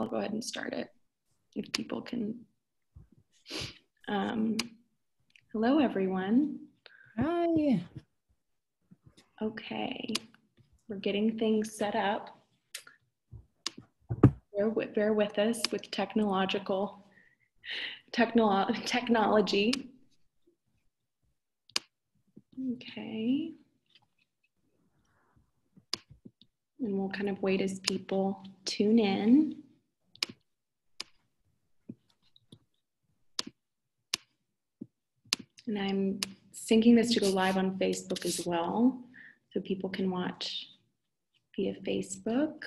I'll go ahead and start it if people can. Um, hello, everyone. Hi. Okay, we're getting things set up. Bear with, bear with us with technological technolo technology. Okay. And we'll kind of wait as people tune in. And I'm syncing this to go live on Facebook as well, so people can watch via Facebook.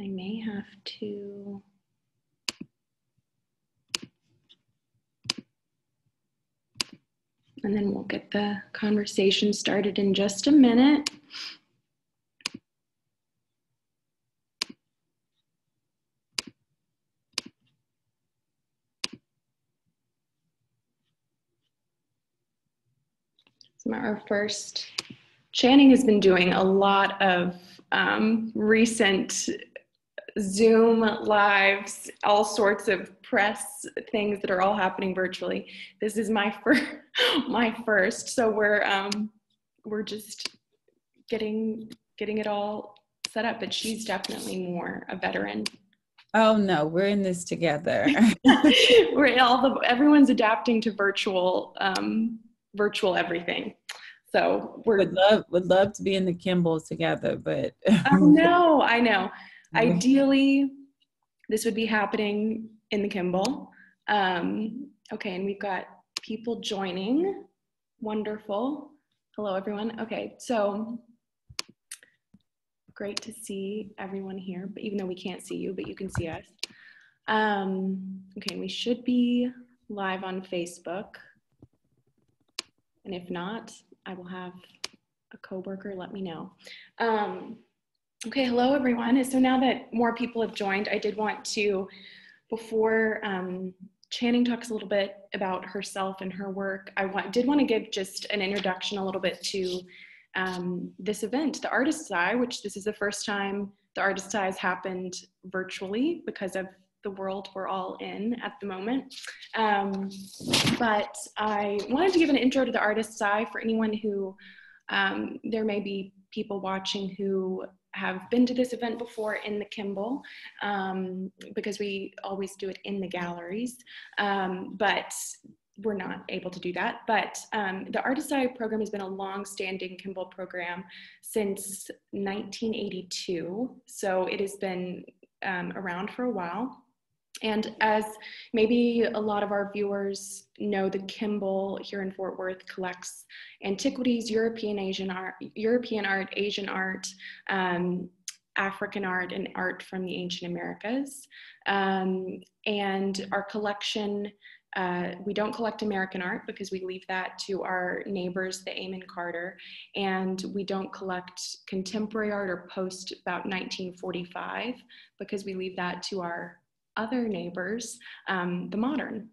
I may have to. And then we'll get the conversation started in just a minute. Our first, Channing has been doing a lot of um, recent Zoom lives, all sorts of press things that are all happening virtually. This is my first, my first. So we're um, we're just getting getting it all set up. But she's definitely more a veteran. Oh no, we're in this together. we're all the everyone's adapting to virtual um, virtual everything. So we're would love would love to be in the Kimbell together, but I know, I know. Ideally, this would be happening in the Kimbell. Um, okay, and we've got people joining. Wonderful. Hello, everyone. Okay, so great to see everyone here, but even though we can't see you, but you can see us. Um, okay, we should be live on Facebook. And if not, I will have a coworker let me know. Um, okay, hello everyone. So now that more people have joined, I did want to, before um, Channing talks a little bit about herself and her work, I want, did want to give just an introduction a little bit to um, this event, the Artist's Eye, which this is the first time the Artist's Eye has happened virtually because of the world we're all in at the moment. Um, but I wanted to give an intro to the artist's eye for anyone who um, there may be people watching who have been to this event before in the Kimbell um, because we always do it in the galleries. Um, but we're not able to do that. But um, the Artist's Eye program has been a long-standing Kimbell program since 1982. So it has been um, around for a while. And as maybe a lot of our viewers know, the Kimbell here in Fort Worth collects antiquities, European Asian art, European art, Asian art, um, African art, and art from the ancient Americas. Um, and our collection, uh, we don't collect American art because we leave that to our neighbors, the Amon Carter, and we don't collect contemporary art or post about 1945 because we leave that to our other neighbors, um, the modern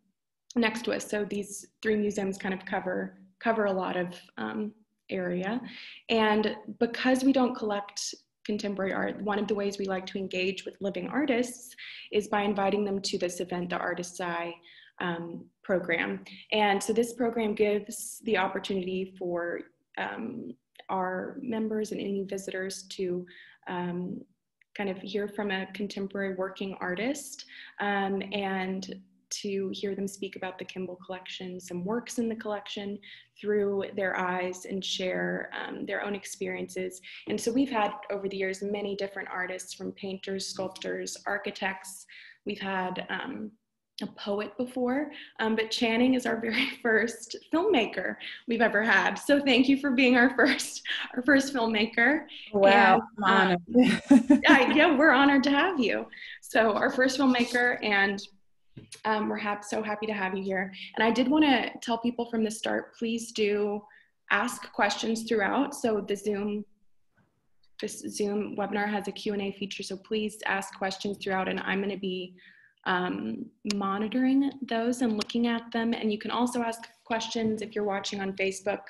next to us. So these three museums kind of cover cover a lot of um, area. And because we don't collect contemporary art, one of the ways we like to engage with living artists is by inviting them to this event, the Artist's Eye um, program. And so this program gives the opportunity for um, our members and any visitors to um, kind of hear from a contemporary working artist um, and to hear them speak about the Kimbell collection, some works in the collection through their eyes and share um, their own experiences. And so we've had over the years many different artists from painters, sculptors, architects. We've had um, a poet before, um, but Channing is our very first filmmaker we've ever had. So thank you for being our first our first filmmaker. Wow, and, um, yeah, yeah, we're honored to have you. So our first filmmaker, and um, we're happy, so happy to have you here. And I did want to tell people from the start, please do ask questions throughout. So the Zoom this Zoom webinar has a Q&A feature, so please ask questions throughout, and I'm going to be um, monitoring those and looking at them. And you can also ask questions if you're watching on Facebook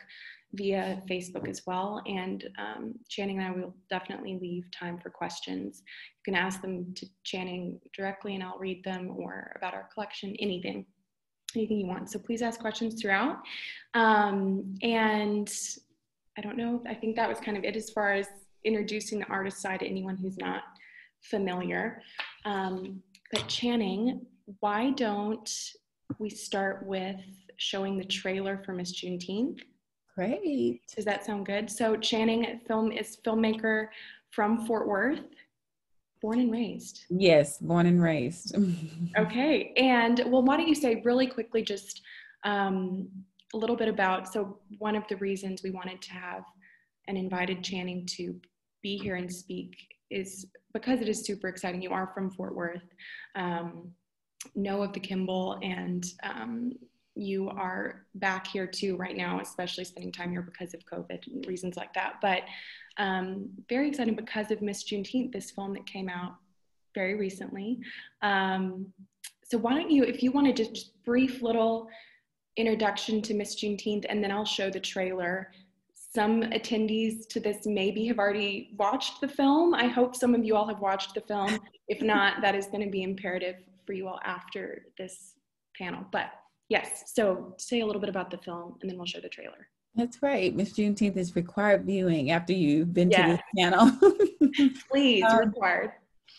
via Facebook as well. And um, Channing and I will definitely leave time for questions. You can ask them to Channing directly and I'll read them or about our collection, anything, anything you want. So please ask questions throughout. Um, and I don't know, I think that was kind of it as far as introducing the artist side to anyone who's not familiar. Um, but Channing, why don't we start with showing the trailer for Miss Juneteenth? Great. Does that sound good? So Channing film is filmmaker from Fort Worth, born and raised. Yes, born and raised. okay, and well, why don't you say really quickly just um, a little bit about? So one of the reasons we wanted to have and invited Channing to be here and speak is because it is super exciting. You are from Fort Worth, um, know of the Kimbell, and um, you are back here too right now, especially spending time here because of COVID and reasons like that. But um, very exciting because of Miss Juneteenth, this film that came out very recently. Um, so why don't you, if you want to just, just brief little introduction to Miss Juneteenth, and then I'll show the trailer some attendees to this maybe have already watched the film. I hope some of you all have watched the film. If not, that is going to be imperative for you all after this panel. But yes, so say a little bit about the film and then we'll show the trailer. That's right. Miss Juneteenth is required viewing after you've been to this panel. Please, um, required.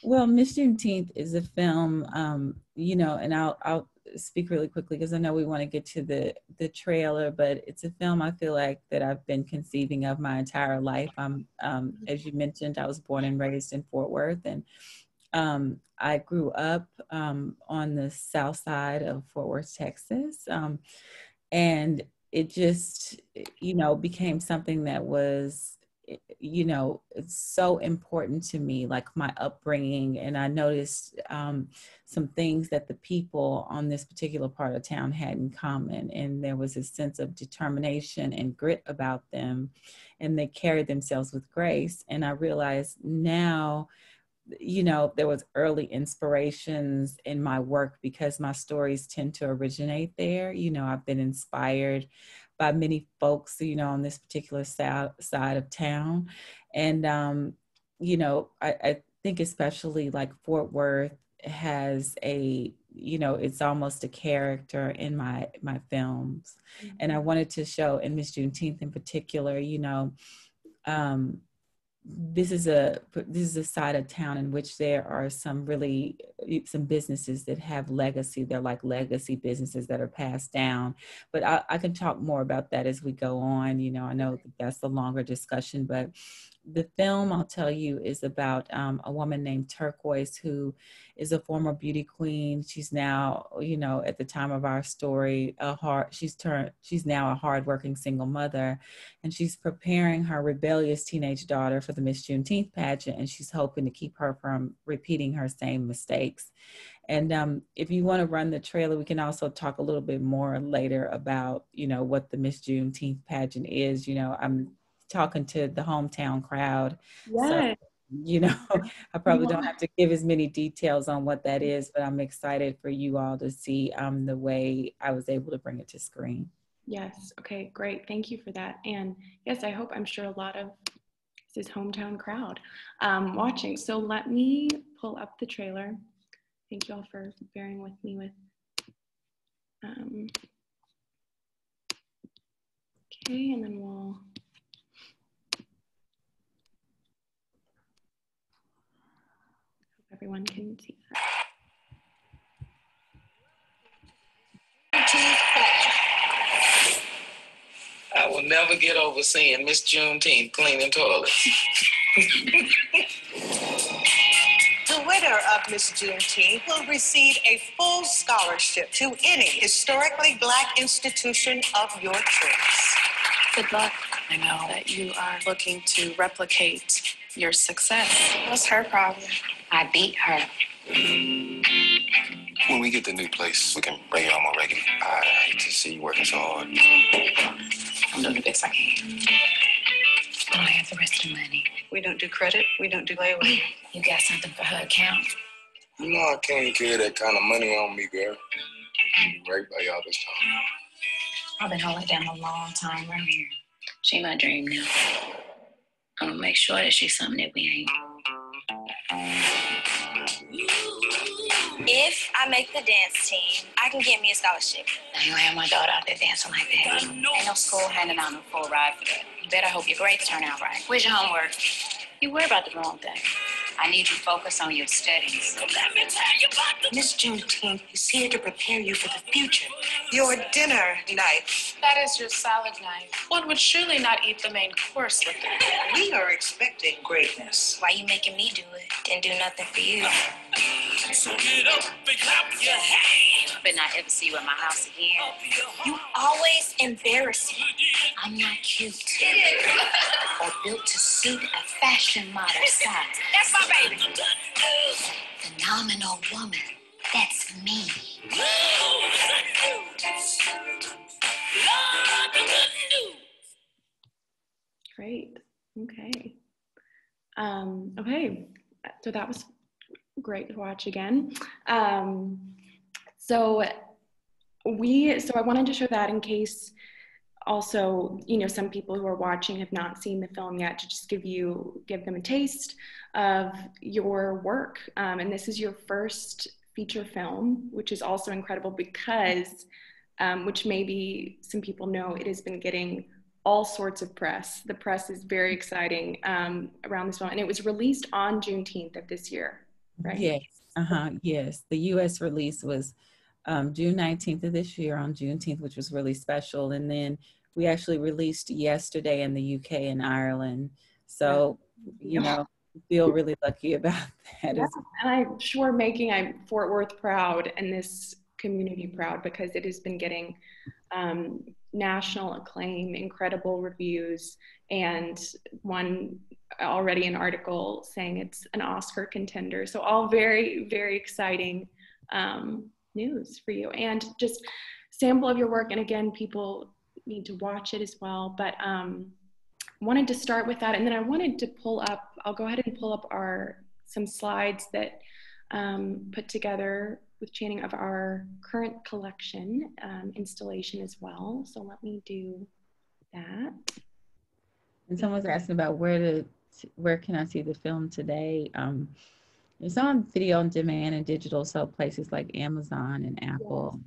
Well, Miss Juneteenth is a film, um, you know, and I'll I'll speak really quickly because I know we want to get to the the trailer, but it's a film I feel like that I've been conceiving of my entire life. I'm, um, as you mentioned, I was born and raised in Fort Worth, and um, I grew up um, on the south side of Fort Worth, Texas, um, and it just, you know, became something that was you know it's so important to me like my upbringing and i noticed um, some things that the people on this particular part of town had in common and there was a sense of determination and grit about them and they carried themselves with grace and i realized now you know there was early inspirations in my work because my stories tend to originate there. You know i've been inspired by many folks, you know, on this particular side, side of town. And, um, you know, I, I think especially like Fort Worth has a you know it's almost a character in my my films mm-hmm. and i wanted to show in miss juneteenth in particular you know um this is a this is a side of town in which there are some really eh, some businesses that have legacy. They're like legacy businesses that are passed down. But I, I can talk more about that as we go on. You know i know that's a longer discussion but the film I'll tell you is about um, a woman named Turquoise who is a former beauty queen. She's now, you know, at the time of our story, a hard. She's turned. She's now a hardworking single mother, and she's preparing her rebellious teenage daughter for the Miss Juneteenth pageant, and she's hoping to keep her from repeating her same mistakes. And um, if you want to run the trailer, we can also talk a little bit more later about, you know, what the Miss Juneteenth pageant is. You know, I'm talking to the hometown crowd. Yeah. So, you know, I probably don't have to give as many details on what that is, but I'm excited for you all to see um, the way I was able to bring it to screen. Yes. Okay, great. Thank you for that. And yes, I hope I'm sure a lot of this is hometown crowd um, watching. So let me pull up the trailer. Thank you all for bearing with me with. Um, okay, and then we'll see that. I will never get over seeing Miss Juneteenth cleaning toilets. The winner of Miss Juneteenth will receive a full scholarship to any historically black institution of your choice. Good luck. I know that you are looking to replicate your success. What's her problem? I beat her. When we get the new place, we can bring it on more regularly. I hate to see you working so hard. I'm doing the best I can. I don't have the rest of the money. We don't do credit. We don't do layaway. You got something for her account? You know I can't carry that kind of money on me, girl. I'll be right by y'all this time. I've been holding down a long time right here. She my dream now. I'm gonna make sure that she's something that we ain't. If I make the dance team, I can get me a scholarship. I ain't gonna have my daughter out there dancing like that. Ain't no school handing out no full ride for that. You better hope your grades turn out right. Where's your homework? You worry about the wrong thing. I need you focus on your studies. Let me tell you about the Miss Juneteenth is here to prepare you for the future. Your dinner knife. That is your salad knife. One would surely not eat the main course with it. We are expecting greatness. Why are you making me do it? Didn't do nothing for you. So get up and clap your hands. But not ever see you at my house again. You always embarrass me. I'm not cute. or built to suit a fashion model size. That's my baby. Phenomenal woman. That's me. Great. Okay. Um, okay. So that was great to watch again. Um, so we, so I wanted to show that in case also, you know, some people who are watching have not seen the film yet to just give you, give them a taste of your work. Um, and this is your first feature film, which is also incredible because, um, which maybe some people know, it has been getting all sorts of press. The press is very exciting um, around this film, and it was released on Juneteenth of this year right? Yes. Uh huh. Yes. The U.S. release was um, June 19th of this year on Juneteenth, which was really special. And then we actually released yesterday in the UK and Ireland. So, you know, feel really lucky about that. Yeah. And I'm sure making I'm Fort Worth proud and this community proud because it has been getting um, national acclaim, incredible reviews, and one already an article saying it's an Oscar contender. So all very, very exciting um, news for you. And just sample of your work. And again, people need to watch it as well. But um, wanted to start with that. And then I wanted to pull up, I'll go ahead and pull up our some slides that um, put together with Channing of our current collection um, installation as well. So let me do that. And someone's asking about where to where can I see the film today? Um, it's on video on demand and digital, so places like Amazon and Apple.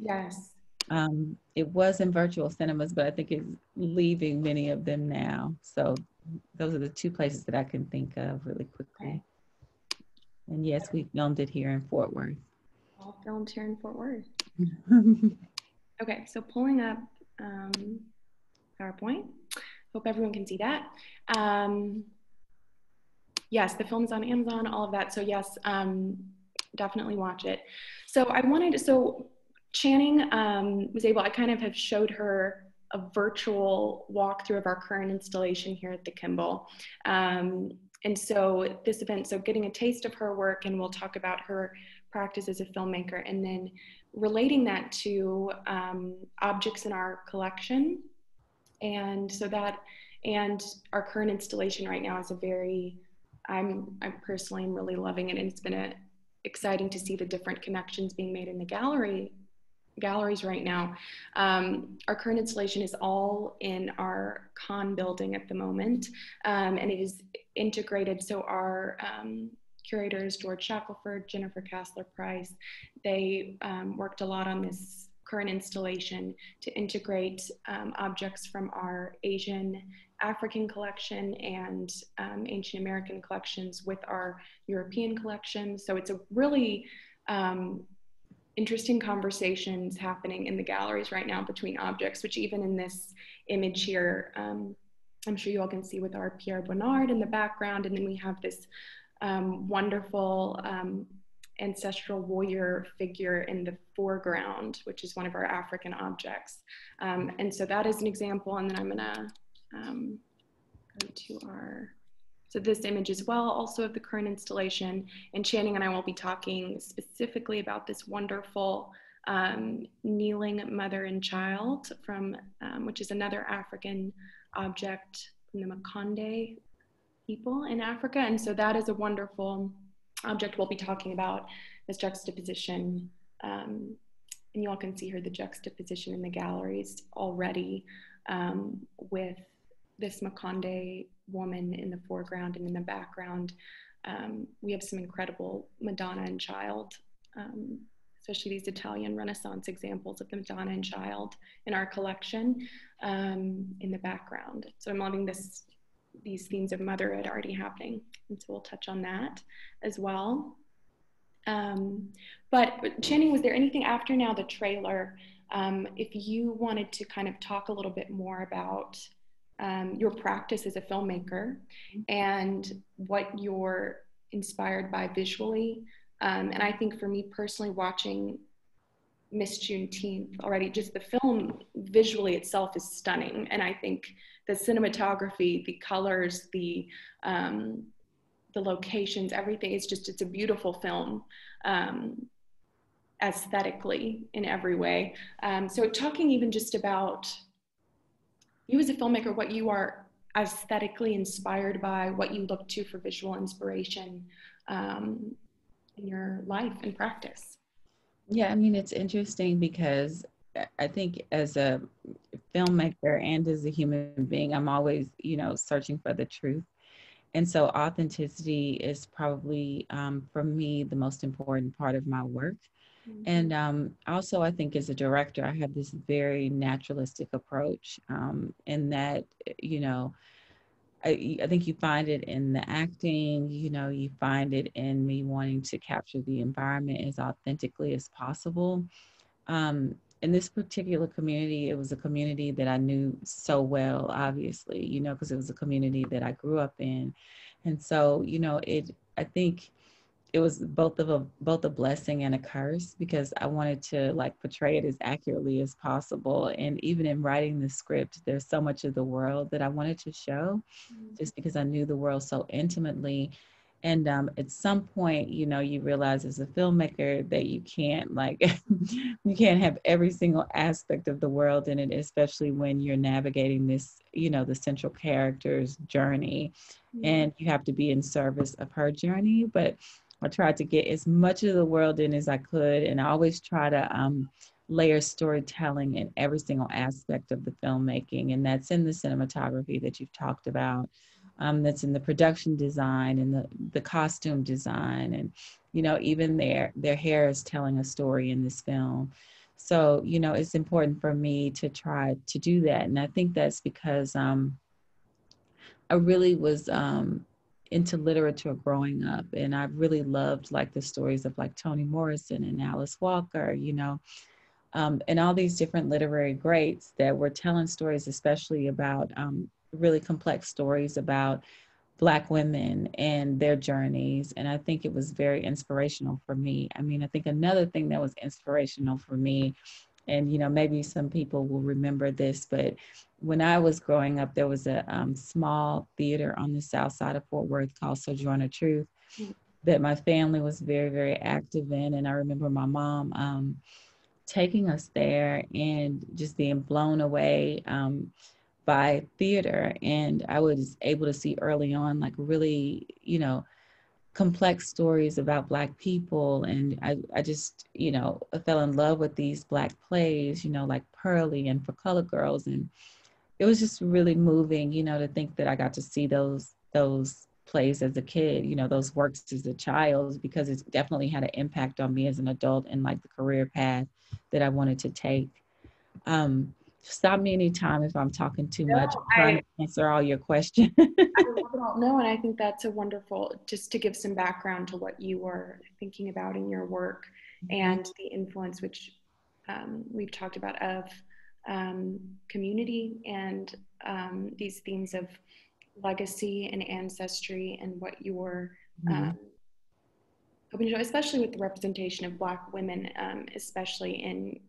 Yes. Um, it was in virtual cinemas, but I think it's leaving many of them now. So those are the two places that I can think of really quickly. And yes, we filmed it here in Fort Worth. All filmed here in Fort Worth. okay, so pulling up um, PowerPoint. Hope everyone can see that. Um, yes, the film is on Amazon, all of that. So yes, um, definitely watch it. So I wanted, so Channing um, was able, I kind of have showed her a virtual walkthrough of our current installation here at the Kimbell. Um, and so this event, so getting a taste of her work and we'll talk about her practice as a filmmaker and then relating that to um, objects in our collection and so that and our current installation right now is a very i'm i personally am really loving it and it's been a, exciting to see the different connections being made in the gallery galleries right now um, our current installation is all in our Kahn building at the moment um, and it is integrated so our um, curators george shackelford jennifer Casler price they um, worked a lot on this current installation to integrate um, objects from our Asian African collection and um, ancient American collections with our European collection. So it's a really um, interesting conversations happening in the galleries right now between objects, which even in this image here, um, I'm sure you all can see with our Pierre Bonnard in the background. And then we have this um, wonderful um, ancestral warrior figure in the foreground, which is one of our African objects. Um, and so that is an example. And then I'm gonna um, go to our, so this image as well, also of the current installation. And Channing and I will be talking specifically about this wonderful um, kneeling mother and child from, um, which is another African object from the Makonde people in Africa. And so that is a wonderful object we'll be talking about this juxtaposition. Um, and you all can see here the juxtaposition in the galleries already um, with this Makonde woman in the foreground and in the background. Um, we have some incredible Madonna and Child, um, especially these Italian Renaissance examples of the Madonna and Child in our collection um, in the background. So I'm loving this these themes of motherhood already happening, and so we'll touch on that as well. Um, but Channing, was there anything after now the trailer? Um, if you wanted to kind of talk a little bit more about um, your practice as a filmmaker and what you're inspired by visually. Um, and I think for me personally, watching Miss Juneteenth already, just the film visually itself is stunning. And I think the cinematography, the colors, the um, the locations, everything is just it's a beautiful film um, aesthetically in every way. Um, so talking even just about you as a filmmaker, what you are aesthetically inspired by, what you look to for visual inspiration um, in your life and practice. Yeah, I mean, it's interesting because I think as a filmmaker and as a human being, I'm always, you know, searching for the truth. And so authenticity is probably, um, for me, the most important part of my work. Mm-hmm. And um, also, I think as a director, I have this very naturalistic approach um, in that, you know, I, I think you find it in the acting, you know, you find it in me wanting to capture the environment as authentically as possible. Um, in this particular community, it was a community that I knew so well, obviously, you know, because it was a community that I grew up in. And so, you know, it, I think it was both of a both a blessing and a curse because I wanted to like portray it as accurately as possible. And even in writing the script, there's so much of the world that I wanted to show, mm-hmm. just because I knew the world so intimately. And um, at some point, you know, you realize as a filmmaker that you can't like you can't have every single aspect of the world in it, especially when you're navigating this, you know, the central character's journey, mm-hmm. and you have to be in service of her journey. But I tried to get as much of the world in as I could, and I always try to um, layer storytelling in every single aspect of the filmmaking, and that's in the cinematography that you've talked about. Um, that's in the production design and the, the costume design, and you know even their their hair is telling a story in this film. So you know it's important for me to try to do that, and I think that's because um, I really was um, into literature growing up and i really loved like the stories of like toni morrison and alice walker you know um, and all these different literary greats that were telling stories especially about um, really complex stories about black women and their journeys and i think it was very inspirational for me. I mean i think another thing that was inspirational for me and you know maybe some people will remember this but when i was growing up there was a um, small theater on the south side of fort worth called sojourner truth mm-hmm. that my family was very very active in and i remember my mom um, taking us there and just being blown away um, by theater and i was able to see early on like really you know complex stories about black people and I, I just you know I fell in love with these black plays you know like Purlie and for color girls and it was just really moving you know to think that i got to see those those plays as a kid you know those works as a child because it's definitely had an impact on me as an adult and like the career path that i wanted to take um stop me anytime if I'm talking too no, much. I'm trying I, to answer all your questions. I don't know, and I think that's a wonderful just to give some background to what you were thinking about in your work mm-hmm. and the influence which um, we've talked about of um, community and um, these themes of legacy and ancestry and what you're mm-hmm. Um, hoping to show, especially with the representation of Black women, um, especially in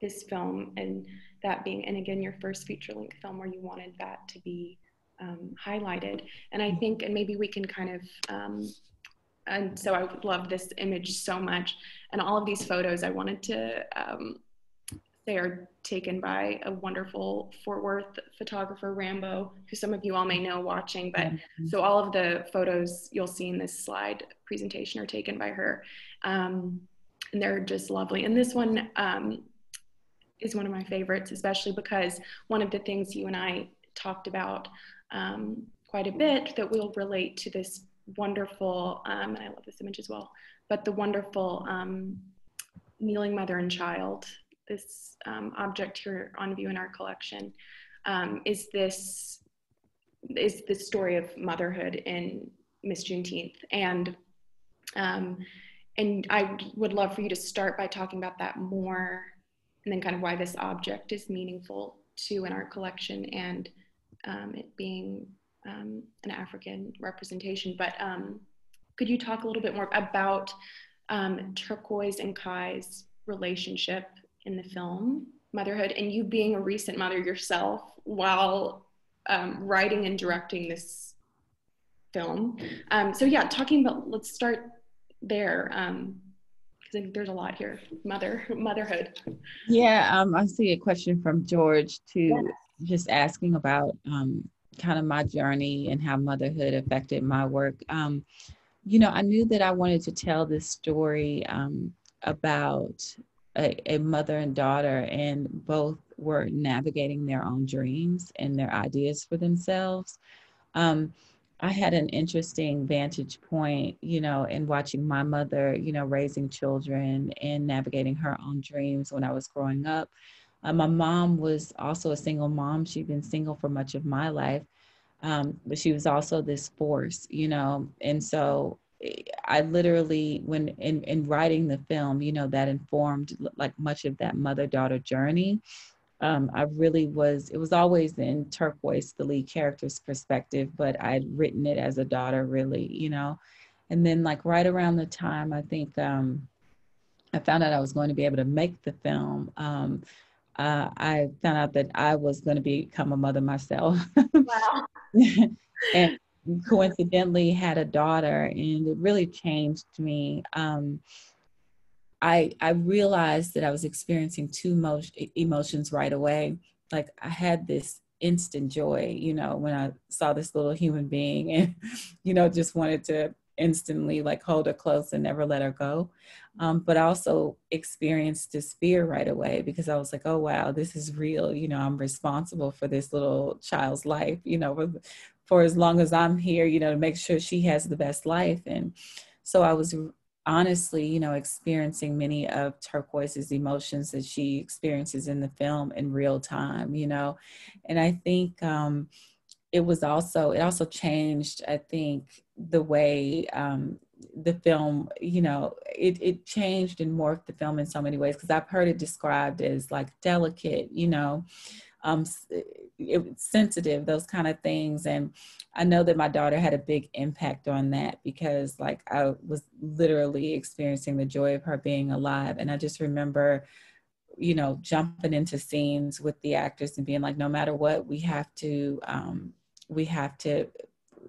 this film and that being and again your first feature length film where you wanted that to be um, highlighted. And i think and maybe we can kind of um, and so i love this image so much. And all of these photos i wanted to um, they are taken by a wonderful Fort Worth photographer, Rambo, who some of you all may know watching. But mm-hmm. so all of the photos you'll see in this slide presentation are taken by her. Um, and they're just lovely. And this one, um, is one of my favorites, especially because one of the things you and I talked about um, quite a bit that will relate to this wonderful, um, and I love this image as well, but the wonderful um, kneeling mother and child, this um, object here on view in our collection, um, is this is the story of motherhood in Miss Juneteenth, and um, and I would love for you to start by talking about that more, and then kind of why this object is meaningful to in our collection and um, it being um, an African representation. But um, could you talk a little bit more about Turquoise and Kai's relationship in the film, motherhood, and you being a recent mother yourself while um, writing and directing this film? Um, so yeah, talking about, let's start there. because I think there's a lot here. Mother, motherhood. Yeah, um, I see a question from George too, just asking about um, kind of my journey and how motherhood affected my work. Um, you know, I knew that I wanted to tell this story um, about a, a, mother and daughter, and both were navigating their own dreams and their ideas for themselves. Um, I had an interesting vantage point, you know, in watching my mother, you know, raising children and navigating her own dreams when I was growing up. Uh, my mom was also a single mom. She'd been single for much of my life, um, but she was also this force, you know. And so I literally, when in, in writing the film, you know, that informed like much of that mother daughter journey. Um, I really was, it was always in turquoise, the lead character's perspective, but I'd written it as a daughter, really, you know. And then, like, right around the time I think um, I found out I was going to be able to make the film, um, uh, I found out that I was going to become a mother myself. Wow. and coincidentally had a daughter, and it really changed me. Um, I I realized that I was experiencing two emo- emotions right away. Like I had this instant joy, you know, when I saw this little human being, and you know, just wanted to instantly like hold her close and never let her go. Um, but also experienced this fear right away because I was like, oh, wow, this is real. You know, I'm responsible for this little child's life, you know, for, for as long as I'm here, you know, to make sure she has the best life. And so I was honestly, you know, experiencing many of Turquoise's emotions that she experiences in the film in real time, you know. And I think um, it was also, it also changed, I think, the way um, the film, you know, it, it changed and morphed the film in so many ways because I've heard it described as like delicate, you know, um, it, sensitive, those kind of things. And I know that my daughter had a big impact on that because like I was literally experiencing the joy of her being alive. And I just remember, you know, jumping into scenes with the actors and being like, no matter what, we have to, um, we have to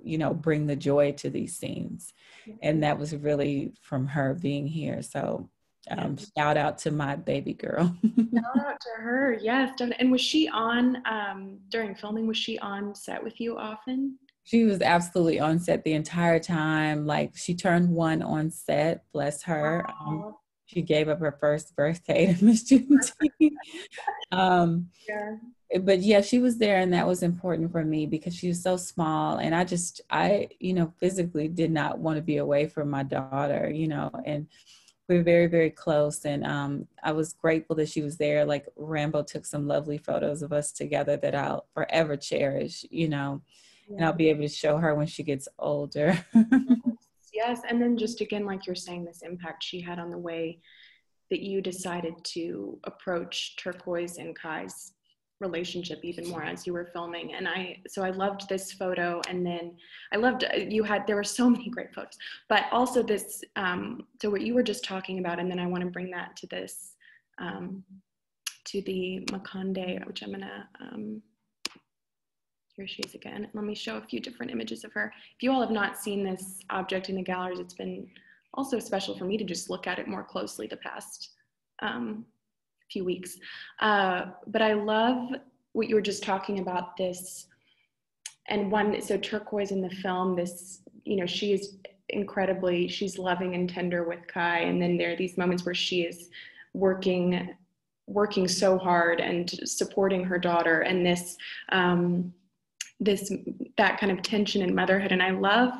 you know bring the joy to these scenes. And that was really from her being here. So um, shout out to my baby girl. Shout out to her. Yes and was she on um, during filming was she on set with you often? She was absolutely on set the entire time. Like she turned one on set bless her. Um, wow. um, she gave up her first birthday to miss juneteenth. Um, yeah. but yeah she was there and that was important for me because she was so small and i just i you know physically did not want to be away from my daughter you know and we were very very close and um, i was grateful that she was there. Like rambo took some lovely photos of us together that i'll forever cherish you know yeah. and i'll be able to show her when she gets older yes and then just again like you're saying this impact she had on the way that you decided to approach turquoise and kai's relationship even more as you were filming. And i so i loved this photo and then i loved uh, you had there were so many great photos but also this um, so what you were just talking about and then i want to bring that to this um, to the makonde which i'm gonna um, here she is again let me show a few different images of her if you all have not seen this object in the galleries it's been also special for me to just look at it more closely the past um, few weeks. Uh, but I love what you were just talking about this. And one, so turquoise in the film, this, you know, she is incredibly, she's loving and tender with Kai. And then there are these moments where she is working working so hard and supporting her daughter and this um, this that kind of tension in motherhood. And i love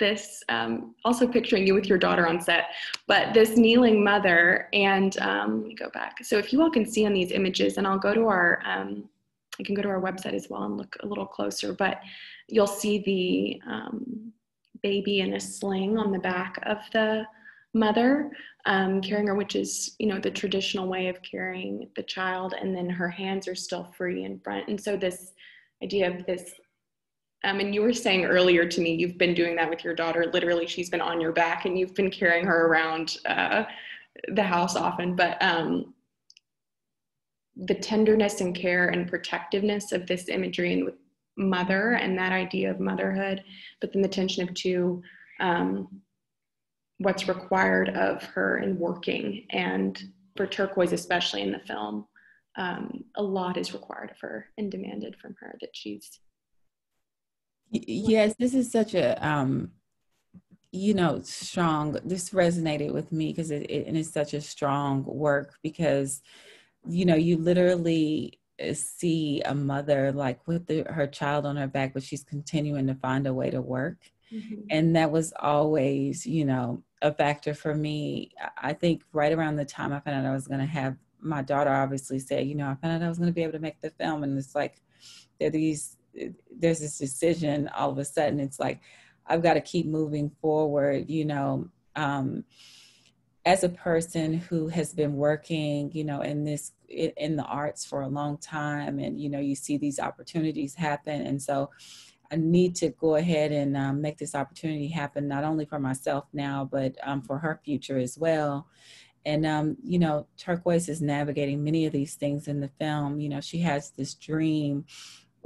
this um, also picturing you with your daughter on set but this kneeling mother and um, let me go back. So if you all can see on these images and i'll go to our um, i can go to our website as well and look a little closer but you'll see the um, baby in a sling on the back of the mother um, carrying her which is you know the traditional way of carrying the child. And then her hands are still free in front. And so this idea of this um, and you were saying earlier to me, you've been doing that with your daughter. Literally, she's been on your back and you've been carrying her around uh, the house often. But um, the tenderness and care and protectiveness of this imagery and with mother and that idea of motherhood, but then the tension of two, um, what's required of her in working. And for Turquoise, especially in the film, um, a lot is required of her and demanded from her that she's Yes, this is such a um you know strong this resonated with me because it, it and it's such a strong work because you know you literally uh, see a mother like with the, her child on her back but she's continuing to find a way to work mm-hmm. and that was always you know a factor for me i think right around the time i found out i was going to have my daughter obviously said you know i found out i was going to be able to make the film and it's like there are these there's this decision all of a sudden it's like i've got to keep moving forward you know um, as a person who has been working you know in this in the arts for a long time and you know you see these opportunities happen. And so i need to go ahead and um, make this opportunity happen not only for myself now but um, for her future as well. And um, you know turquoise is navigating many of these things in the film. You know she has this dream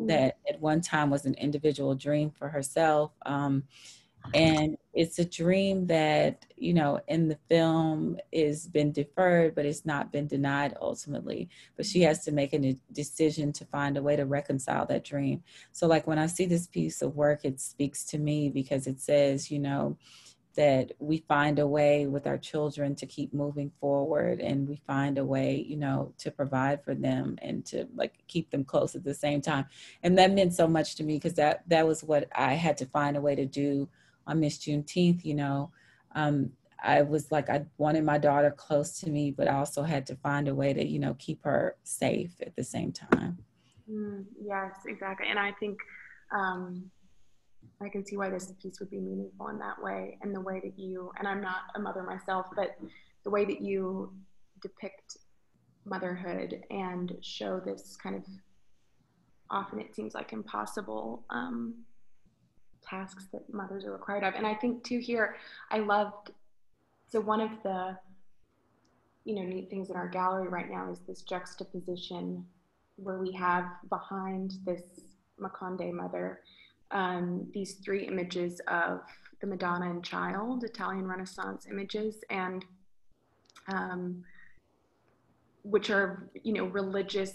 that at one time was an individual dream for herself. Um, and it's a dream that, you know, in the film is been deferred, but it's not been denied ultimately. But she has to make a decision to find a way to reconcile that dream. So like when I see this piece of work, it speaks to me because it says, you know, that we find a way with our children to keep moving forward and we find a way you know to provide for them and to like keep them close at the same time. And that meant so much to me because that that was what i had to find a way to do on miss juneteenth you know. Um, i was like i wanted my daughter close to me but i also had to find a way to you know keep her safe at the same time. Mm, yes exactly. And i think um, I can see why this piece would be meaningful in that way, and the way that you and I'm not a mother myself, but the way that you depict motherhood and show this kind of often it seems like impossible um, tasks that mothers are required of. And I think too here, I loved so one of the you know neat things in our gallery right now is this juxtaposition where we have behind this Makonde mother um, these three images of the Madonna and Child, Italian Renaissance images, and um, which are, you know, religious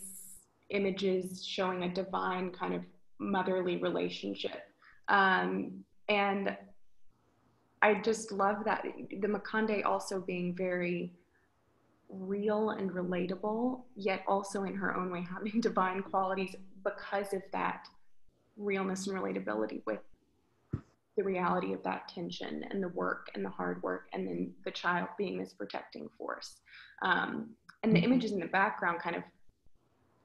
images showing a divine kind of motherly relationship. Um, and I just love that the Makonde also being very real and relatable, yet also in her own way having divine qualities because of that realness and relatability with the reality of that tension and the work and the hard work and then the child being this protecting force um, and the mm-hmm. images in the background kind of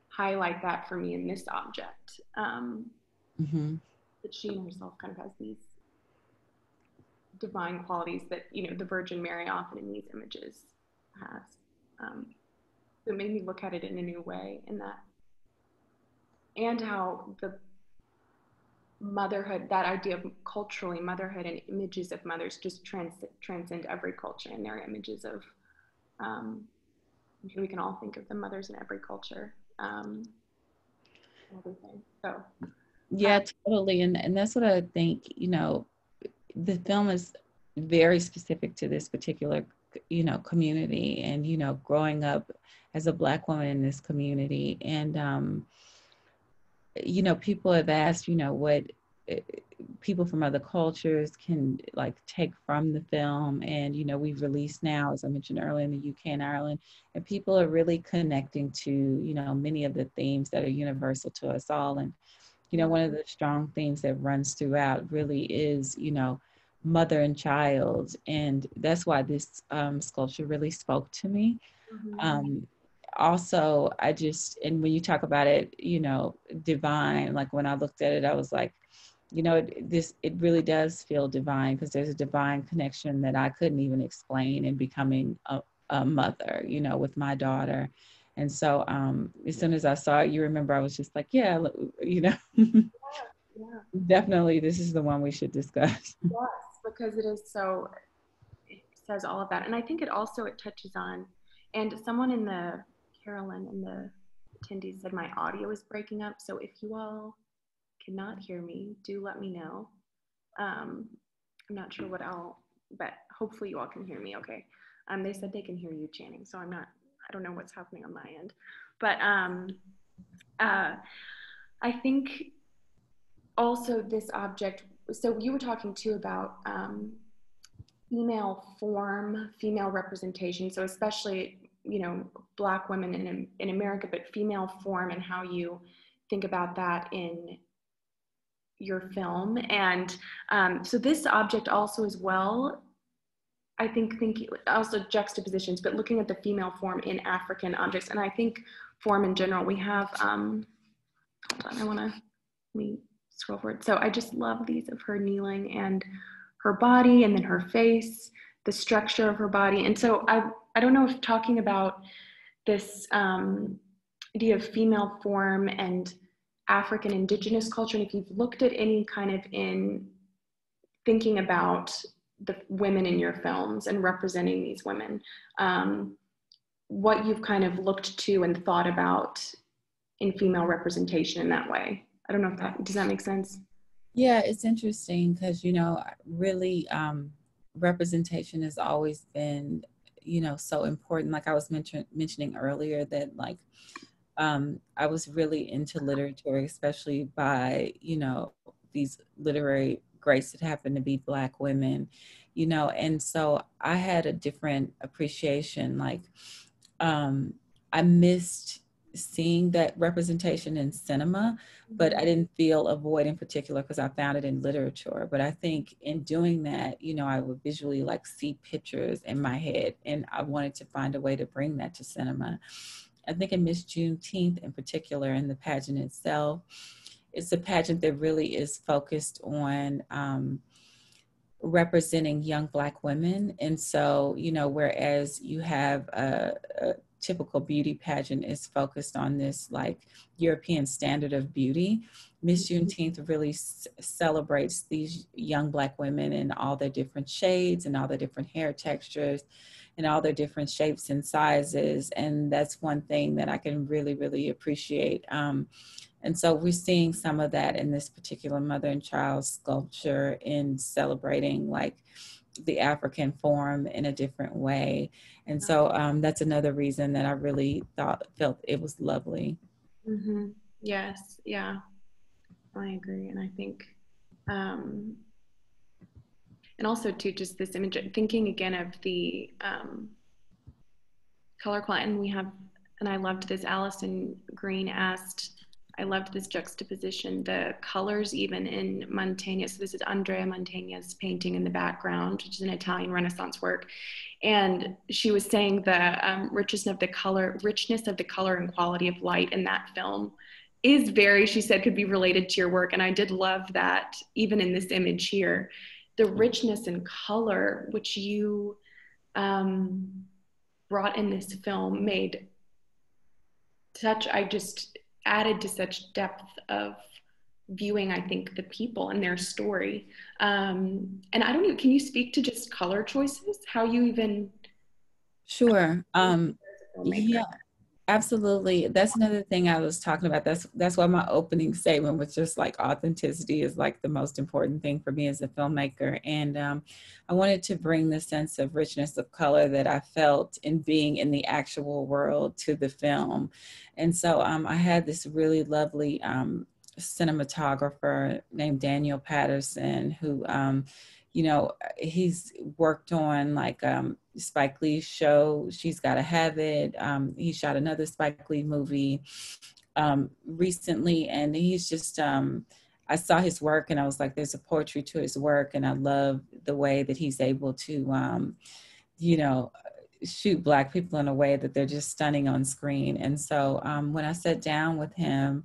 highlight that for me in this object um, mm-hmm. that she herself kind of has these divine qualities that you know the virgin mary often in these images has um, it made me look at it in a new way in that and how the motherhood, that idea of culturally motherhood and images of mothers just trans, transcend every culture and their images of, um, we can all think of the mothers in every culture. Um, everything. So. Yeah, um, totally. And, and that's what I think, you know, the film is very specific to this particular, you know, community and, you know, growing up as a black woman in this community. And, um, you know, people have asked, you know, what people from other cultures can like take from the film. And you know we've released now as i mentioned earlier in the uk and ireland. And people are really connecting to you know many of the themes that are universal to us all. And you know one of the strong themes that runs throughout really is you know mother and child. And that's why this um, sculpture really spoke to me. Mm-hmm. um, also i just and when you talk about it you know divine like when i looked at it i was like you know it, this it really does feel divine because there's a divine connection that i couldn't even explain in becoming a, a mother you know with my daughter. And so um as soon as i saw it you remember i was just like yeah you know. Yeah, yeah. definitely this is the one we should discuss. Yes because it is so it says all of that and i think it also it touches on and someone in the carolyn in the attendees said my audio is breaking up so if you all cannot hear me, do let me know. Um, I'm not sure what I'll, but hopefully you all can hear me okay. Um, they said they can hear you, Channing, so I'm not, I don't know what's happening on my end. But um, uh, I think also this object, so you were talking too about um, female form, female representation. So especially, you know, black women in, in America, but female form and how you think about that in your film. And um, so this object also as well, I think, think also juxtapositions, but looking at the female form in African objects. And I think form in general, we have, um, hold on, I wanna, let me scroll forward. So I just love these of her kneeling and her body and then her face, the structure of her body. And so I, I don't know if talking about this um, idea of female form and African indigenous culture, and if you've looked at any kind of in thinking about the women in your films and representing these women, um, what you've kind of looked to and thought about in female representation in that way. I don't know if that does that make sense. Yeah, it's interesting because you know, really, um, representation has always been, you know, so important. Like I was mention- mentioning earlier, that like um, I was really into literature, especially by, you know, these literary greats that happen to be Black women, you know, and so I had a different appreciation. Like, um, I missed seeing that representation in cinema, but I didn't feel a void in particular because I found it in literature. But I think in doing that, you know, I would visually like see pictures in my head, and I wanted to find a way to bring that to cinema. I think in Miss Juneteenth in particular, in the pageant itself, it's a pageant that really is focused on um, representing young Black women. And so, you know, whereas you have a, a typical beauty pageant is focused on this like European standard of beauty. Miss mm-hmm. Juneteenth really s- celebrates these young Black women in all their different shades and all their different hair textures and all their different shapes and sizes. And that's one thing that I can really, really appreciate. Um, and so we're seeing some of that in this particular mother and child sculpture in celebrating like the African form in a different way. And so um, that's another reason that I really thought felt it was lovely. Mm-hmm. Yes, yeah, I agree. And I think um, and also to just this image thinking again of the um, color palette and we have and i loved this allison green asked i loved this juxtaposition the colors even in mantegna so this is andrea mantegna's painting in the background which is an italian renaissance work. And she was saying the um, richness of the color richness of the color and quality of light in that film is very she said could be related to your work. And i did love that even in this image here the richness and color which you um, brought in this film made such i just added to such depth of viewing i think the people and their story um, and i don't know can you speak to just color choices how you even sure um, yeah Absolutely. That's another thing I was talking about. That's that's why my opening statement was just like authenticity is like the most important thing for me as a filmmaker. And um, I wanted to bring the sense of richness of color that I felt in being in the actual world to the film. And so um, I had this really lovely um, cinematographer named Daniel Patterson, who, um, you know, he's worked on like um, Spike Lee's show, She's Gotta Have It. Um, he shot another Spike Lee movie recently, and he's just, I saw his work and I was like, there's a poetry to his work, and I love the way that he's able to, um, you know, shoot black people in a way that they're just stunning on screen. And so um, when I sat down with him,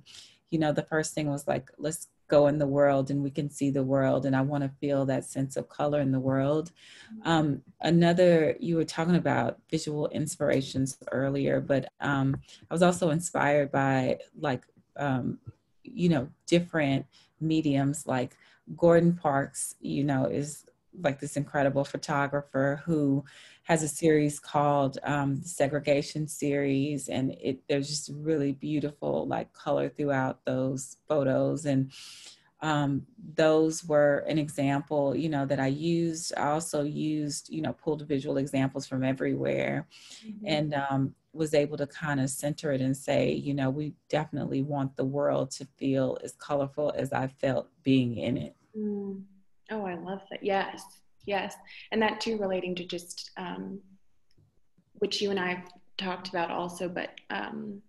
you know, the first thing was like, let's go in the world and we can see the world. And I want to feel that sense of color in the world. Um, another, you were talking about visual inspirations earlier, but um, I was also inspired by like, um, you know, different mediums like Gordon Parks, you know, is like this incredible photographer who has a series called um, the Segregation Series, and it there's just really beautiful like color throughout those photos, and um, those were an example, you know, that I used. I also used, you know, pulled visual examples from everywhere, mm-hmm. and um, was able to kind of center it and say, you know, we definitely want the world to feel as colorful as I felt being in it. Mm. Oh, I love that. Yes, yes. And that too relating to just, um, which you and I have talked about also, but um,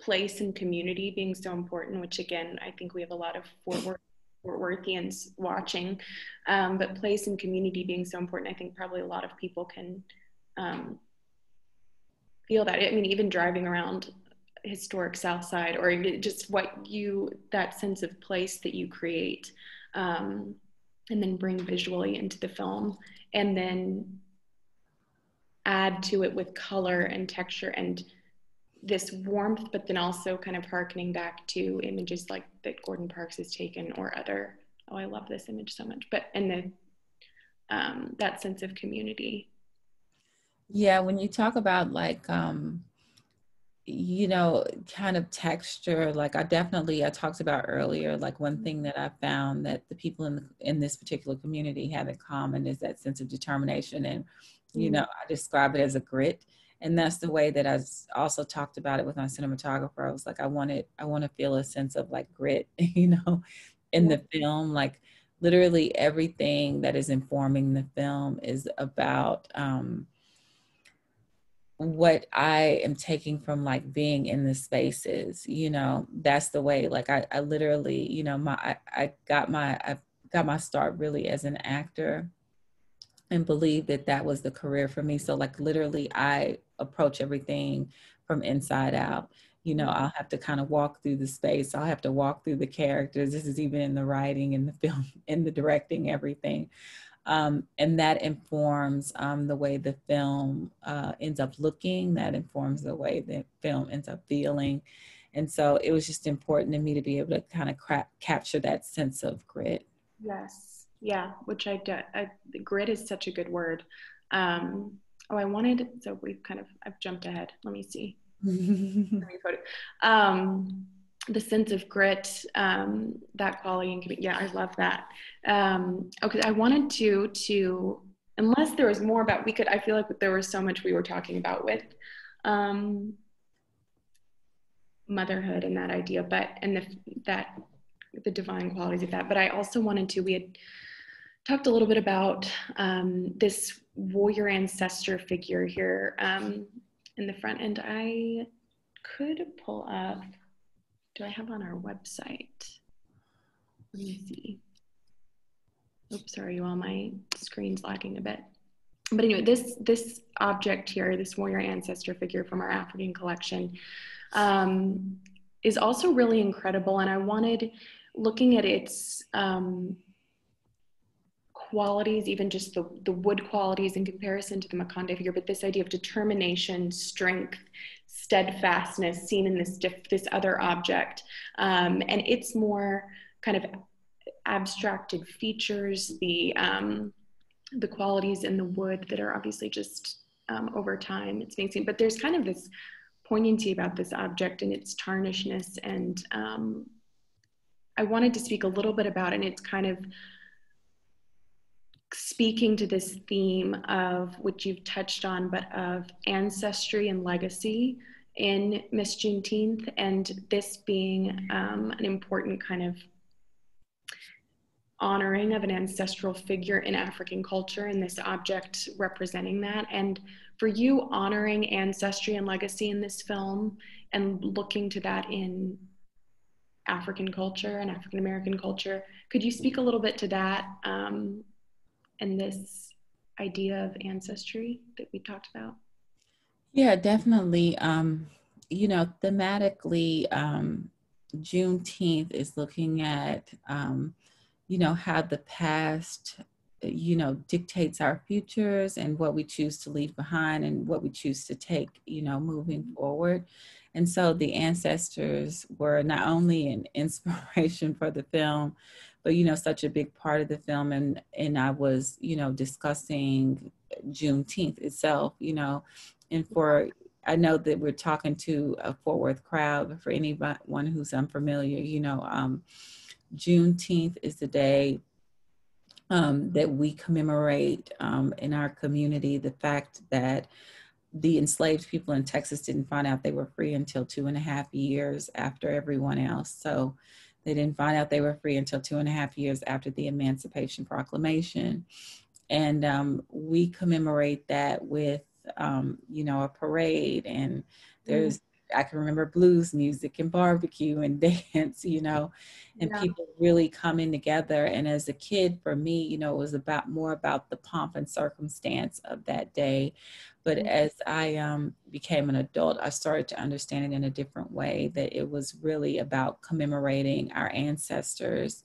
place and community being so important, which again, I think we have a lot of Fort, Worth, Fort Worthians watching, um, but place and community being so important, I think probably a lot of people can um, feel that. I mean, even driving around historic South Side or just what you, that sense of place that you create. Um, and then bring visually into the film and then add to it with color and texture and this warmth, but then also kind of harkening back to images like that Gordon Parks has taken or other. Oh, I love this image so much. But and the um, that sense of community. Yeah, when you talk about like um, you know kind of texture like i definitely i talked about earlier like one thing that i found that the people in the, in this particular community have in common is that sense of determination and you know i describe it as a grit. And that's the way that i also talked about it with my cinematographer. I was like i wanted i want to feel a sense of like grit you know in the film. Like literally everything that is informing the film is about um what I am taking from like being in the spaces, you know, that's the way, like I, I literally, you know, my, I, I got my, I got my start really as an actor and believe that that was the career for me. So like literally I approach everything from inside out. You know, mm-hmm. I'll have to kind of walk through the space. I'll have to walk through the characters. This is even in the writing, in the film, in the directing, everything. Um, and that informs um, the way the film uh, ends up looking, that informs the way the film ends up feeling. And so it was just important to me to be able to kind of cra- capture that sense of grit. Yes. Yeah. Which I, do, I grit is such a good word. Um, oh, I wanted, so we've kind of, I've jumped ahead. Let me see. Let me put it. Um, the sense of grit, um, that quality, and yeah, I love that. Um, okay, I wanted to to unless there was more about we could. I feel like there was so much we were talking about with um, motherhood and that idea, but and the that the divine qualities of that. But I also wanted to. We had talked a little bit about um, this warrior ancestor figure here um, in the front, and I could pull up do I have on our website? Let me see. Oops, sorry, you all, my screen's lagging a bit. But anyway, this this object here, this warrior ancestor figure from our African collection, um, is also really incredible. And I wanted, looking at its um, qualities, even just the, the wood qualities in comparison to the Makonde figure, but this idea of determination, strength, steadfastness seen in this diff, this other object, um, and it's more kind of abstracted features, the um, the qualities in the wood that are obviously just um, over time it's being seen. But there's kind of this poignancy about this object and its tarnishness, and um, I wanted to speak a little bit about. And it's kind of speaking to this theme of which you've touched on, but of ancestry and legacy in Miss Juneteenth, and this being um, an important kind of honoring of an ancestral figure in African culture, and this object representing that. And for you, honoring ancestry and legacy in this film and looking to that in African culture and African American culture, could you speak a little bit to that um, and this idea of ancestry that we talked about? Yeah, definitely. Um, you know, thematically, um, Juneteenth is looking at, um, you know, how the past, you know, dictates our futures and what we choose to leave behind and what we choose to take, you know, moving forward. And so the ancestors were not only an inspiration for the film, but you know, such a big part of the film. And and I was, you know, discussing Juneteenth itself, you know, and for I know that we're talking to a Fort Worth crowd, but for anyone who's unfamiliar, you know, um, Juneteenth is the day um, that we commemorate um, in our community the fact that the enslaved people in Texas didn't find out they were free until two and a half years after everyone else. So they didn't find out they were free until two and a half years after the Emancipation Proclamation. And um, we commemorate that with um, you know, a parade and there's, mm. I can remember blues music and barbecue and dance, you know, and yeah. people really coming together. And as a kid, for me, you know, it was about more about the pomp and circumstance of that day. But mm-hmm. as I um, became an adult, I started to understand it in a different way that it was really about commemorating our ancestors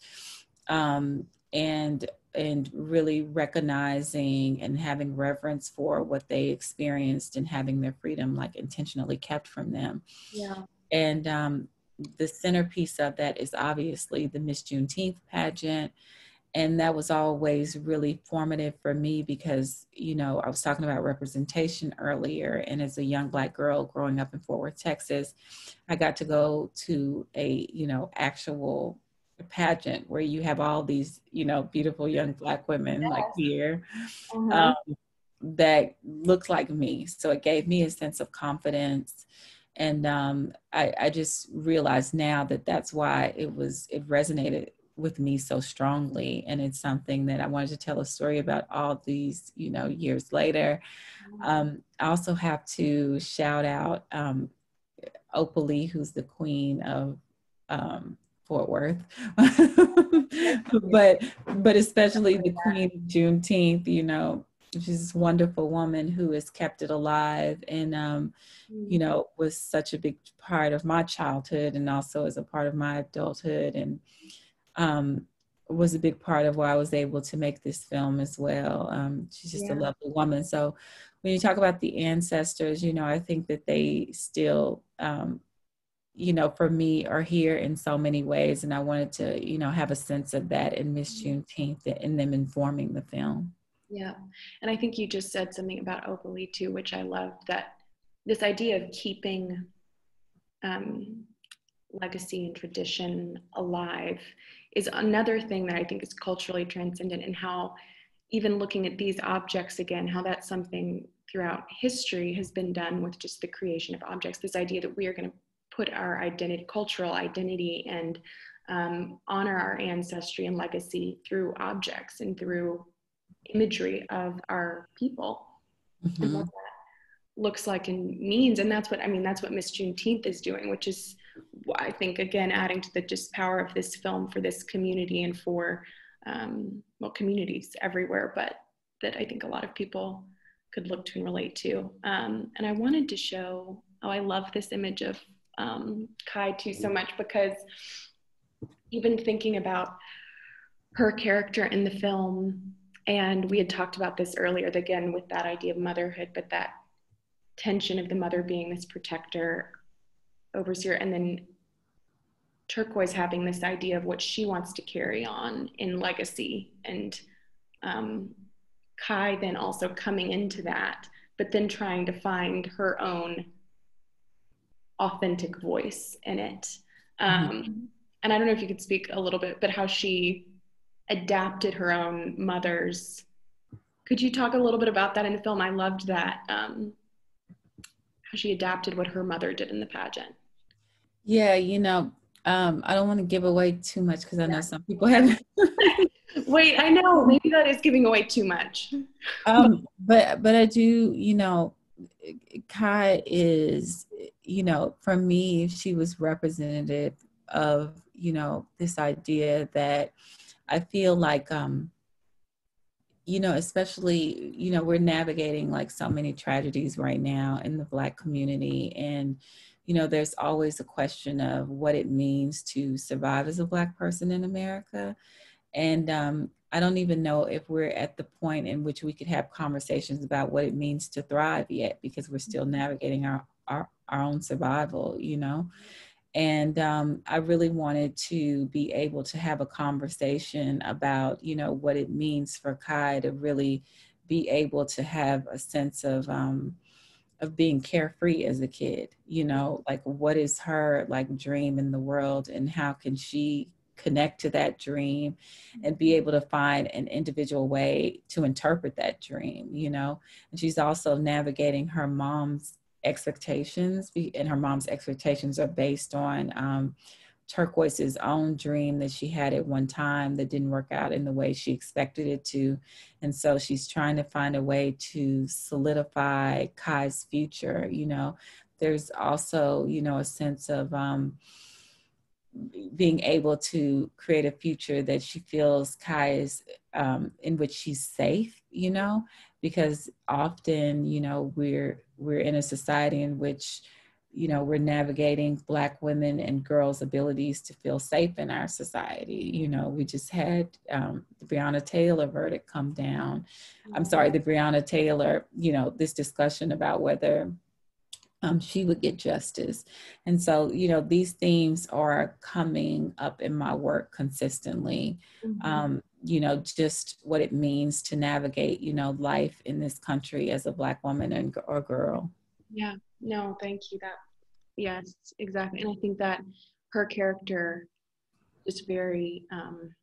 um, and and really recognizing and having reverence for what they experienced and having their freedom like intentionally kept from them. Yeah. And um, the centerpiece of that is obviously the Miss Juneteenth pageant. And that was always really formative for me because, you know, I was talking about representation earlier. And as a young Black girl growing up in Fort Worth, Texas, I got to go to a, you know, actual pageant where you have all these, you know, beautiful young black women yes. like here uh-huh. um, that looked like me. So it gave me a sense of confidence. And um, I, I just realized now that that's why it was, it resonated with me so strongly. And it's something that I wanted to tell a story about all these, you know, years later. Um, I also have to shout out um, Opal Lee who's the queen of um, Fort Worth, but but especially the Queen of Juneteenth. You know, she's this wonderful woman who has kept it alive, and um, you know, was such a big part of my childhood, and also as a part of my adulthood, and um, was a big part of why I was able to make this film as well. Um, she's just yeah. a lovely woman. So when you talk about the ancestors, you know, I think that they still um, you know, for me are here in so many ways. And I wanted to, you know, have a sense of that in Miss mm-hmm. Juneteenth and them informing the film. Yeah. And I think you just said something about Opal Lee too, which I love that this idea of keeping um, legacy and tradition alive is another thing that I think is culturally transcendent and how even looking at these objects again, how that's something throughout history has been done with just the creation of objects, this idea that we are going to put our identity, cultural identity, and um, honor our ancestry and legacy through objects and through imagery of our people mm-hmm. and what that looks like and means. And that's what I mean. That's what Miss Juneteenth is doing, which is I think again adding to the just power of this film for this community and for um, well communities everywhere, but that I think a lot of people could look to and relate to. Um, and I wanted to show. Oh, I love this image of um, Kai too so much because even thinking about her character in the film, and we had talked about this earlier again with that idea of motherhood, but that tension of the mother being this protector, overseer, and then Turquoise having this idea of what she wants to carry on in legacy, and um, Kai then also coming into that, but then trying to find her own authentic voice in it. Um, mm-hmm. And I don't know if you could speak a little bit, but how she adapted her own mother's. Could you talk a little bit about that in the film? I loved that. Um, how she adapted what her mother did in the pageant. Yeah, you know, um, I don't want to give away too much because I know some people have. Wait, I know maybe that is giving away too much. um, but but I do, you know, Kai is, you know, for me, she was representative of, you know, this idea that I feel like, um, you know, especially, you know, we're navigating like so many tragedies right now in the Black community. And, you know, there's always a question of what it means to survive as a Black person in America. And um, I don't even know if we're at the point in which we could have conversations about what it means to thrive yet, because we're still navigating our, our, our own survival, you know? And um, I really wanted to be able to have a conversation about, you know, what it means for Kai to really be able to have a sense of, um, of being carefree as a kid, you know, like what is her like dream in the world and how can she connect to that dream and be able to find an individual way to interpret that dream, you know. And she's also navigating her mom's expectations, and her mom's expectations are based on um, Turquoise's own dream that she had at one time that didn't work out in the way she expected it to. And so she's trying to find a way to solidify Kai's future, you know. There's also, you know, a sense of, um, being able to create a future that she feels Kai is um, in which she's safe, you know, because often, you know, we're we're in a society in which, you know, we're navigating Black women and girls' abilities to feel safe in our society. You know, we just had um, the Breonna Taylor verdict come down. I'm sorry, the Breonna Taylor, you know, this discussion about whether um, she would get justice. And so, you know, these themes are coming up in my work consistently. Mm-hmm. Um, you know, just what it means to navigate, you know, life in this country as a Black woman and, or girl. Yeah, no, thank you. That, yes, exactly. And I think that her character is very um,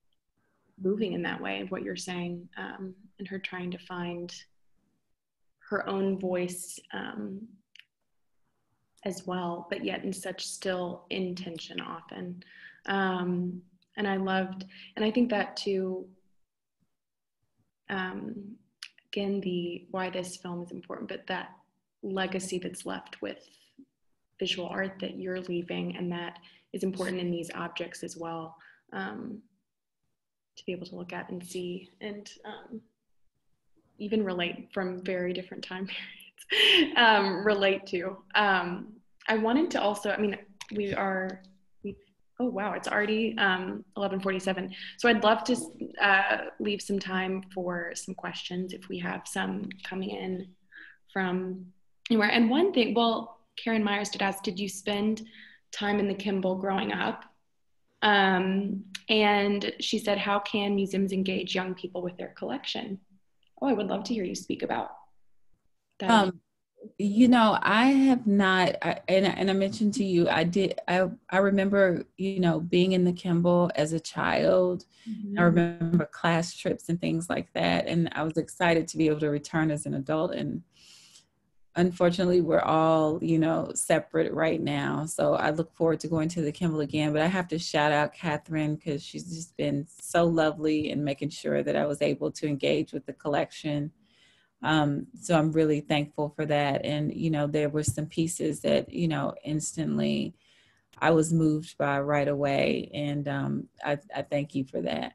moving in that way, of what you're saying, um, and her trying to find her own voice um, as well, but yet in such still intention often. Um, and I loved, and I think that too, um, again, the why this film is important, but that legacy that's left with visual art that you're leaving and that is important in these objects as well um, to be able to look at and see and um, even relate from very different time periods um, relate to. Um, I wanted to also, I mean, we are, oh wow, it's already um, 1147. So I'd love to uh, leave some time for some questions if we have some coming in from anywhere. And one thing, well, Karen Myers did ask, did you spend time in the Kimbell growing up? Um, and she said, how can museums engage young people with their collection? Oh, I would love to hear you speak about that. Um, you know, I have not, I, and and I mentioned to you, I did. I I remember, you know, being in the Kimbell as a child. Mm-hmm. I remember class trips and things like that, and I was excited to be able to return as an adult. And unfortunately, we're all, you know, separate right now. So I look forward to going to the Kimbell again. But I have to shout out Katherine because she's just been so lovely in making sure that I was able to engage with the collection um, so I'm really thankful for that. And, you know, there were some pieces that, you know, instantly I was moved by right away. And um, I, I thank you for that.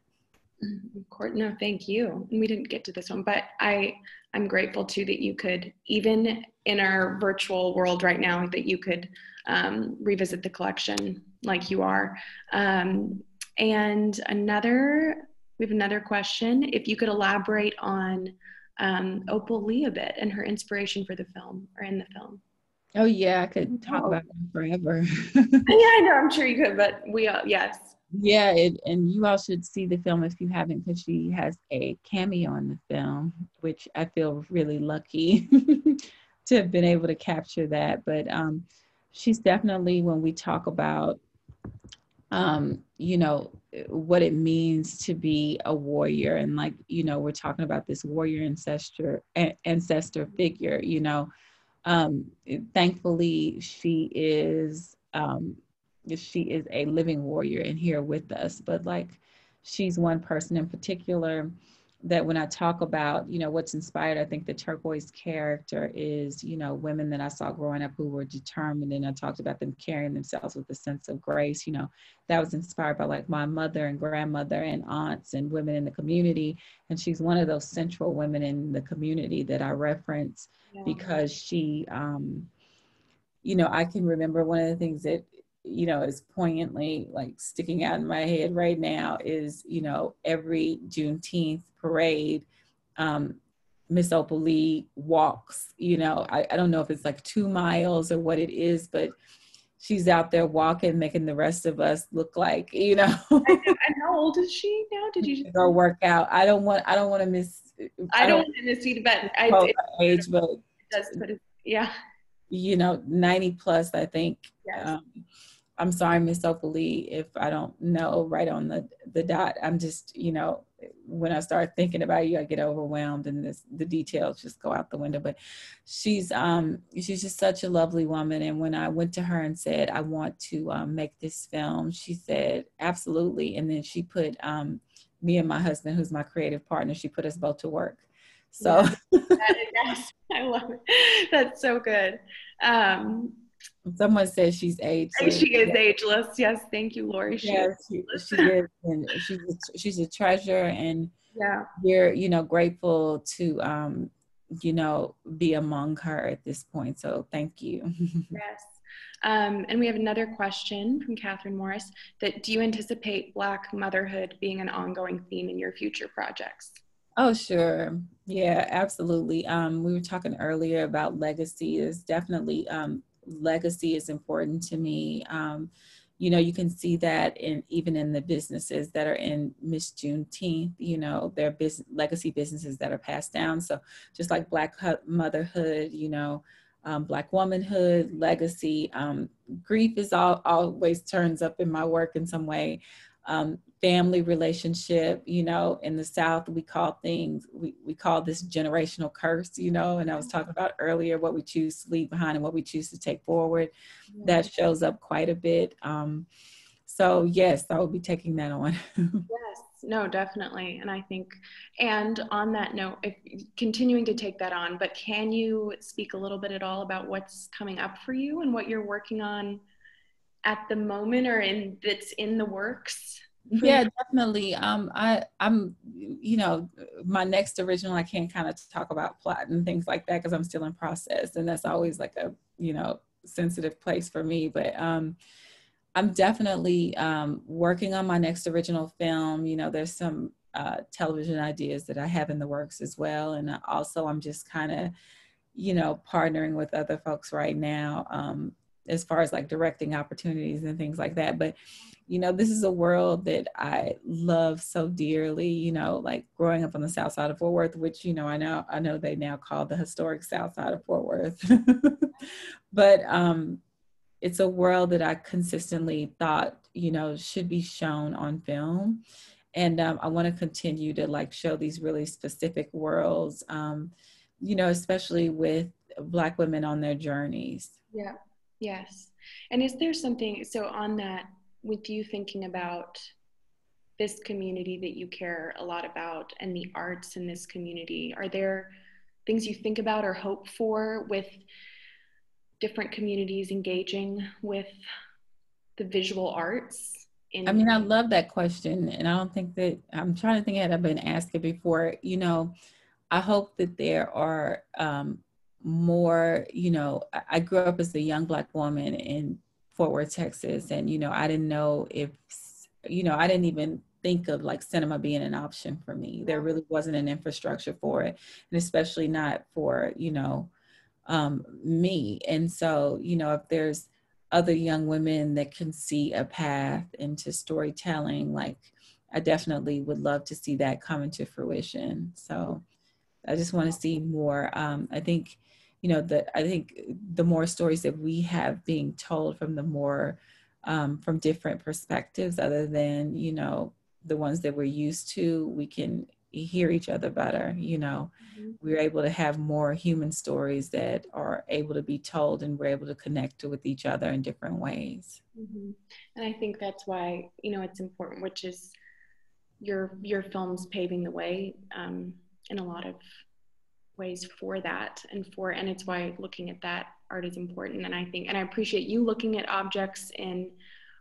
Mm-hmm. No, thank you. We didn't get to this one, but I, I'm grateful too that you could, even in our virtual world right now, that you could um, revisit the collection like you are. Um, and another, we have another question. If you could elaborate on um, Opal Lee a bit and her inspiration for the film or in the film. Oh yeah, I could talk oh. about it forever. yeah, I know. I'm sure you could, but we uh, yes. Yeah, it, and you all should see the film if you haven't, because she has a cameo in the film, which I feel really lucky to have been able to capture that. But um, she's definitely when we talk about um, you know, what it means to be a warrior. And like, you know, we're talking about this warrior ancestor, ancestor figure, you know, um, thankfully, she is um, she is a living warrior in here with us. But like, she's one person in particular that when I talk about, you know, what's inspired, I think the turquoise character is, you know, women that I saw growing up who were determined. And I talked about them carrying themselves with a sense of grace, you know, that was inspired by like my mother and grandmother and aunts and women in the community. And she's one of those central women in the community that I reference yeah. because she, um, you know, I can remember one of the things that you know is poignantly like sticking out in my head right now is you know every juneteenth parade um miss opal lee walks you know I, I don't know if it's like two miles or what it is but she's out there walking making the rest of us look like you know. And how old is she now? Did you go work out i don't want i don't want to miss i, I don't, want to miss you but i it, age but it does but it, yeah. You know 90 plus i think. Yes. um, I'm sorry, Miss Opal Lee, if I don't know right on the, the dot. I'm just, you know, when I start thinking about you, I get overwhelmed and this, the details just go out the window. But she's um she's just such a lovely woman. And when I went to her and said, I want to um, make this film, she said, absolutely. And then she put um, me and my husband, who's my creative partner, she put us both to work. So yes, I love it. That's so good. Um, Someone says she's ageless. She is ageless. Yes, thank you, Lori. She yes, she, she is, and she's a, she's a treasure, and yeah, we're you know grateful to um you know be among her at this point. So thank you. yes. Um, and we have another question from Catherine Morris that do you anticipate Black motherhood being an ongoing theme in your future projects? Oh, sure. Yeah, absolutely. Um, we were talking earlier about legacy is definitely um, legacy is important to me. Um, you know, you can see that in even in the businesses that are in Miss Juneteenth, you know, their business legacy businesses that are passed down. So just like Black motherhood, you know, um, Black womanhood, legacy, um, grief is all, always turns up in my work in some way um, family relationship you know in the south we call things we, we call this generational curse you know and i was talking about earlier what we choose to leave behind and what we choose to take forward. That shows up quite a bit um, so yes i will be taking that on. Yes. No definitely and i think and on that note if continuing to take that on but can you speak a little bit at all about what's coming up for you and what you're working on at the moment or in that's in the works? Yeah definitely. Um i i'm you know my next original i can't kind of talk about plot and things like that because i'm still in process and that's always like a you know sensitive place for me but um i'm definitely um working on my next original film. You know there's some uh, television ideas that i have in the works as well and also i'm just kind of you know partnering with other folks right now um as far as like directing opportunities and things like that. But, you know, this is a world that I love so dearly, you know, like growing up on the south side of Fort Worth, which, you know, I know I know they now call the historic south side of Fort Worth. but um it's a world that I consistently thought, you know, should be shown on film. And um, I want to continue to like show these really specific worlds, um, you know, especially with Black women on their journeys. Yeah. Yes. And is there something, so on that, with you thinking about this community that you care a lot about and the arts in this community, are there things you think about or hope for with different communities engaging with the visual arts? In- I mean, I love that question. And I don't think that, I'm trying to think had I've been asked it before. You know, I hope that there are um, more, you know, I grew up as a young black woman in Fort Worth, Texas, and you know, I didn't know if, you know, I didn't even think of like cinema being an option for me. There really wasn't an infrastructure for it, and especially not for you know um, me. And so, you know, if there's other young women that can see a path into storytelling, like I definitely would love to see that come into fruition. So I just want to see more. Um, I think you know the i think the more stories that we have being told from the more um, from different perspectives other than you know the ones that we're used to we can hear each other better. You know, mm-hmm. we're able to have more human stories that are able to be told, and we're able to connect with each other in different ways. Mm-hmm. And I think that's why you know it's important, which is your your films paving the way um, in a lot of ways for that and for and it's why looking at that art is important. And i think and i appreciate you looking at objects in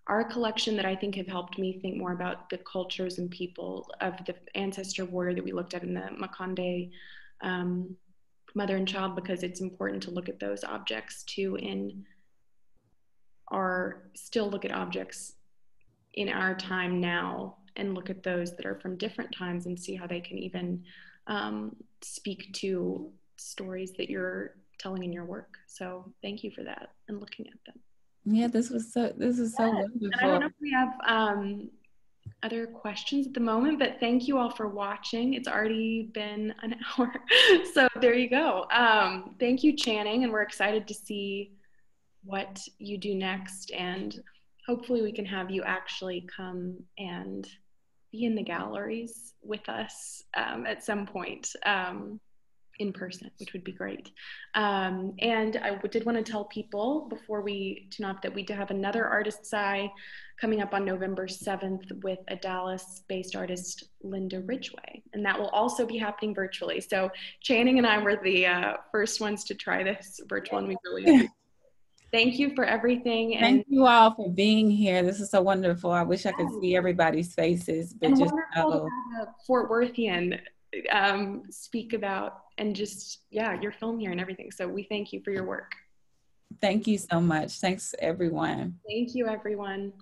our collection that I think have helped me think more about the cultures and people of the ancestor warrior that we looked at in the Makonde um, mother and child because it's important to look at those objects too in our still look at objects in our time now and look at those that are from different times and see how they can even um, speak to stories that you're telling in your work. So thank you for that and looking at them. Yeah, this was so this is so wonderful. And I don't know if we have um, other questions at the moment, but thank you all for watching. It's already been an hour, so there you go. Um, thank you, Channing, and we're excited to see what you do next, and hopefully we can have you actually come and be in the galleries with us um, at some point. Um, in person, which would be great. Um, and I did want to tell people before we tune off that we do have another Artist's Eye coming up on November 7th with a Dallas based artist, Linda Ridgway. And that will also be happening virtually. So Channing and I were the uh, first ones to try this virtual, and we really Thank you for everything. And Thank you all for being here. This is so wonderful. I wish I could see everybody's faces, but and just know. Fort Worthian um, speak about and just yeah your film here and everything so we thank you for your work thank you so much thanks everyone thank you everyone